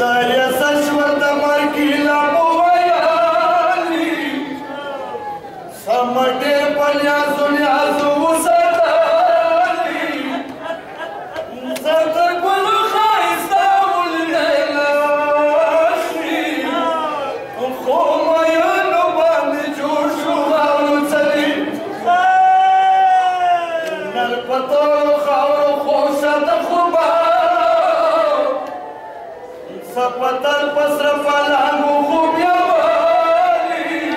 повторять. سپتر پسر فلنگ خوبی باری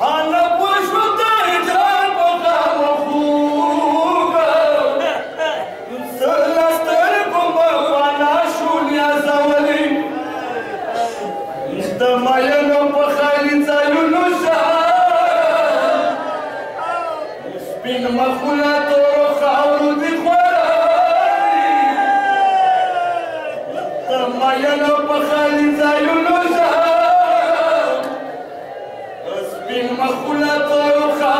حالا پشت در جان بخام خوبا سرستر کم فانا شونی زولی استمایلو بخالی زیونو شهر سپین مخولا تو رو خاورو دیخو مینو په خالي ځایونو ځه سپین مخونه تورو خالي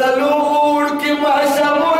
تلوړ کې محشمو